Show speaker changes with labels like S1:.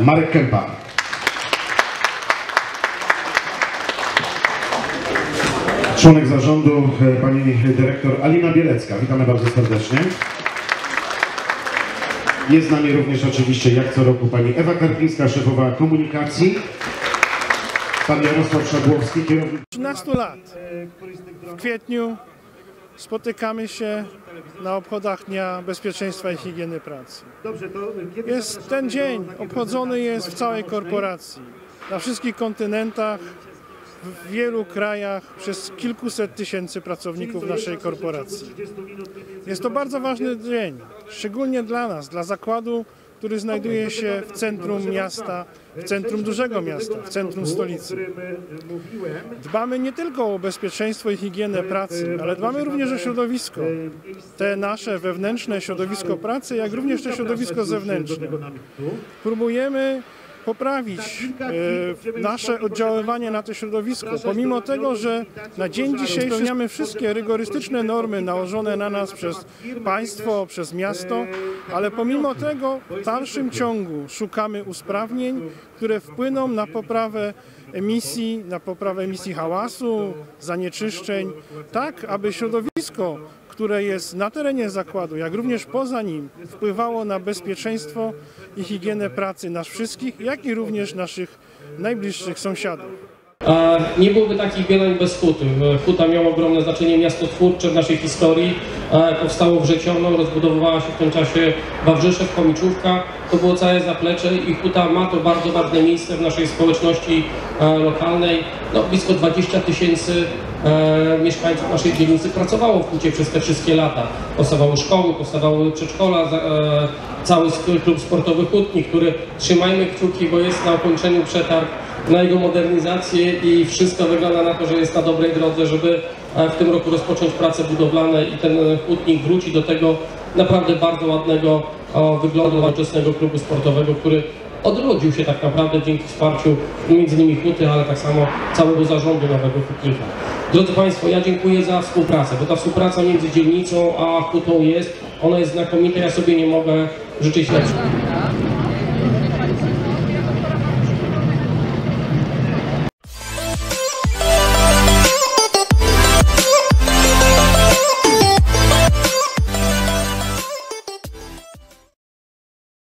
S1: Marek Kępa. Członek zarządu e, pani dyrektor Alina Bielecka. Witamy bardzo serdecznie. Jest z nami również oczywiście jak co roku pani Ewa Karpińska, szefowa komunikacji. Pan Jarosław Szabłowski, kierownik
S2: 13 lat. W kwietniu spotykamy się na obchodach Dnia Bezpieczeństwa i Higieny Pracy. Jest ten dzień, obchodzony jest w całej korporacji, na wszystkich kontynentach, w wielu krajach przez kilkuset tysięcy pracowników naszej korporacji. Jest to bardzo ważny dzień, szczególnie dla nas, dla zakładu, który znajduje się w centrum miasta, w centrum dużego miasta, w centrum stolicy. Dbamy nie tylko o bezpieczeństwo i higienę pracy, ale dbamy również o środowisko. Te nasze wewnętrzne środowisko pracy, jak również to środowisko zewnętrzne. Próbujemy poprawić e, nasze oddziaływanie na to środowisko, pomimo tego, że na dzień dzisiejszy spełniamy wszystkie rygorystyczne normy nałożone na nas przez państwo, przez miasto, ale pomimo tego w dalszym ciągu szukamy usprawnień, które wpłyną na poprawę emisji, na poprawę emisji hałasu, zanieczyszczeń, tak aby środowisko, które jest na terenie zakładu, jak również poza nim, wpływało na bezpieczeństwo i higienę pracy nas wszystkich, jak i również naszych najbliższych sąsiadów.
S3: Nie byłoby takich bielań bez huty. Huta miała ogromne znaczenie miastotwórcze w naszej historii. Powstało Wrzeciono, rozbudowywała się w tym czasie Wawrzyszew, Chomiczówka. To było całe zaplecze i Huta ma to bardzo ważne miejsce w naszej społeczności lokalnej. No, blisko 20 tysięcy e, mieszkańców naszej dzielnicy pracowało w Hucie przez te wszystkie lata. Powstawały szkoły, powstawały przedszkola, e, cały klub sportowy Hutnik, który trzymajmy kciuki, bo jest na ukończeniu przetarg na jego modernizację i wszystko wygląda na to, że jest na dobrej drodze, żeby e, w tym roku rozpocząć prace budowlane i ten e, hutnik wróci do tego naprawdę bardzo ładnego wyglądu nowoczesnego klubu sportowego, który odrodził się tak naprawdę dzięki wsparciu między innymi Huty, ale tak samo całego zarządu nowego hutnika. Drodzy Państwo, ja dziękuję za współpracę, bo ta współpraca między dzielnicą a Hutą jest, ona jest znakomita, ja sobie nie mogę życzyć lepszej.